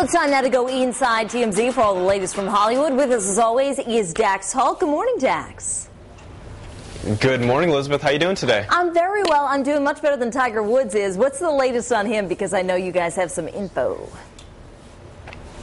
Well, it's time now to go inside TMZ for all the latest from Hollywood. With us, as always, is Dax Holt. Good morning, Dax. Good morning, Elizabeth. How are you doing today? I'm very well. I'm doing much better than Tiger Woods is. What's the latest on him? Because I know you guys have some info.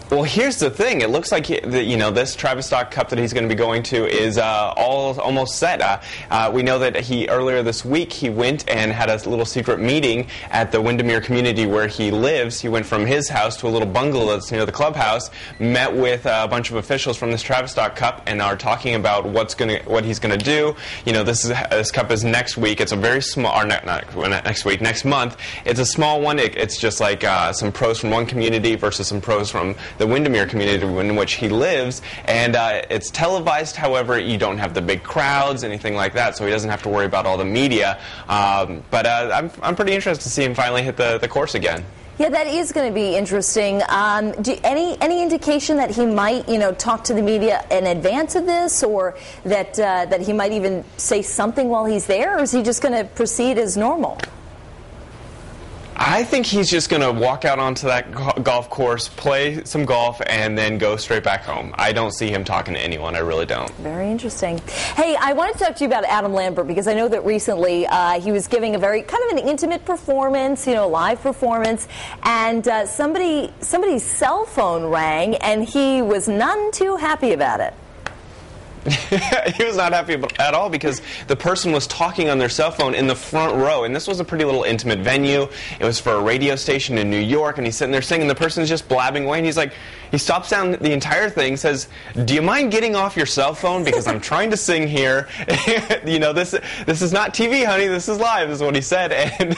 Well, here's the thing. It looks like you know this Tavistock Cup that he's going to be going to is uh, all almost set. Uh, uh, we know that he earlier this week he went and had a little secret meeting at the Windermere community where he lives. He went from his house to a little bungalow that's near the clubhouse, met with a bunch of officials from this Tavistock Cup, and are talking about what's going to what he's going to do. You know, this is this cup is next week. It's a very small, or not, not next week, next month. It's a small one. It, it's just like uh, some pros from one community versus some pros from the Windermere community in which he lives, and uh, it's televised. However, you don't have the big crowds, anything like that, so he doesn't have to worry about all the media. Um, but uh, I'm, I'm pretty interested to see him finally hit the, the course again. Yeah, that is going to be interesting. Um, do, any any indication that he might, you know, talk to the media in advance of this, or that uh, that he might even say something while he's there, or is he just going to proceed as normal? I think he's just going to walk out onto that golf course, play some golf, and then go straight back home. I don't see him talking to anyone. I really don't. Very interesting. Hey, I wanted to talk to you about Adam Lambert because I know that recently uh, he was giving a very kind of an intimate performance, you know, live performance, and uh, somebody somebody's cell phone rang, and he was none too happy about it. he was not happy at all because the person was talking on their cell phone in the front row, and this was a pretty little intimate venue. It was for a radio station in New York, and he's sitting there singing. The person's just blabbing away, and he's like, he stops down the entire thing, says, "Do you mind getting off your cell phone because I'm trying to sing here? you know, this this is not TV, honey. This is live." Is what he said, and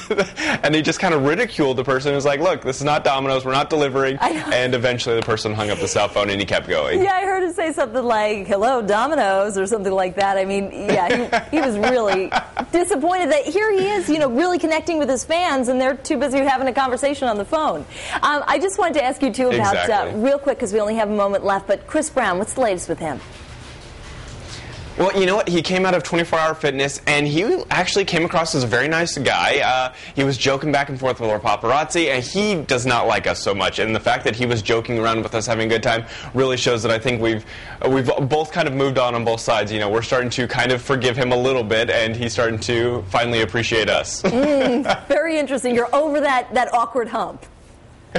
and he just kind of ridiculed the person. He was like, "Look, this is not Domino's. We're not delivering." And eventually, the person hung up the cell phone, and he kept going. Yeah, I heard him say something like, "Hello, Domino's." Or something like that. I mean, yeah, he, he, was really disappointed that here he is, you know, really connecting with his fans, and they're too busy having a conversation on the phone. Um, I just wanted to ask you too about uh, exactly. uh, real quick because we only have a moment left. But Chris Brown, what's the latest with him? Well, you know what? He came out of 24 Hour Fitness, and he actually came across as a very nice guy. Uh, he was joking back and forth with our paparazzi, and he does not like us so much. And the fact that he was joking around with us, having a good time, really shows that I think we've we've both kind of moved on on both sides. You know, we're starting to kind of forgive him a little bit, and he's starting to finally appreciate us. mm, very interesting. You're over that that awkward hump.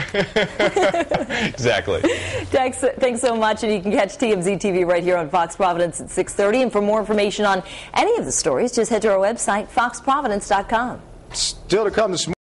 exactly. Thanks, thanks so much. And you can catch TMZ TV right here on Fox Providence at 6.30. And for more information on any of the stories, just head to our website, foxprovidence.com. Still to come this morning.